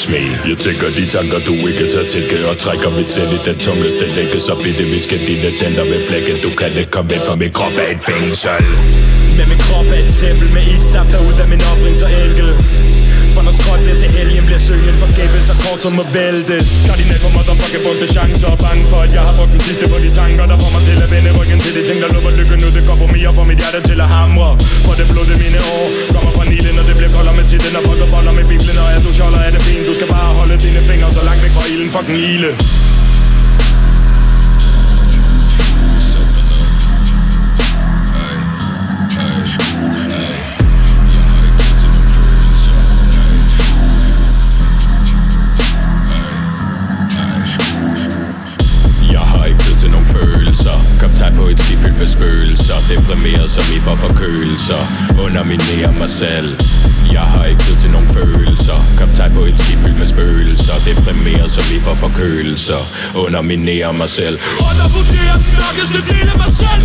smag? Jeg tænker de tanker, du ikke tager tænke Og trækker mit sind i den tungeste lægge Så bliver det mit skin Dine tænder ved flækken Du kan ikke komme ind, for min krop er et fængsel. Men min krop er et tempel med ild stab ud af min opring så enkel. For når skråt bliver til helgen bliver søgen forgæves så kort som må væltes Kardinal for motherfucking bunde chancer Og bange for at jeg har brugt den sidste på de tanker Der får mig til at vende ryggen til de ting der lukker lykken nu Det går på mere for mit hjerte til at hamre. For det blodte mine år Kommer fra Nilen og det bliver koldere med titlen Og folk der boller med biblen Og fyldt med spøgelser. Deprimeret som I for forkølelser Underminerer mig selv. Jeg har ikke tid følelser. Kaptajn på et skib fyldt med spøgelser. Deprimeret så vi får forkølelser Underminerer mig selv. Undervurderer den mørkeste del af mig selv.